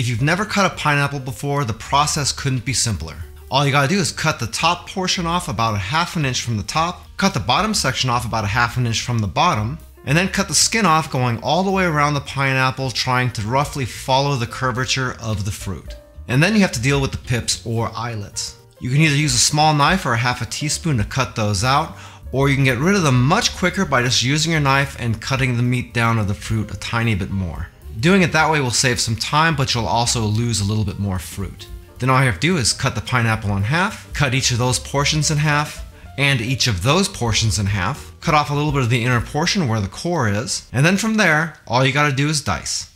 If you've never cut a pineapple before, the process couldn't be simpler. All you gotta do is cut the top portion off about a half an inch from the top, cut the bottom section off about a half an inch from the bottom, and then cut the skin off going all the way around the pineapple trying to roughly follow the curvature of the fruit. And then you have to deal with the pips or eyelets. You can either use a small knife or a half a teaspoon to cut those out, or you can get rid of them much quicker by just using your knife and cutting the meat down of the fruit a tiny bit more. Doing it that way will save some time, but you'll also lose a little bit more fruit. Then all you have to do is cut the pineapple in half, cut each of those portions in half, and each of those portions in half, cut off a little bit of the inner portion where the core is, and then from there, all you gotta do is dice.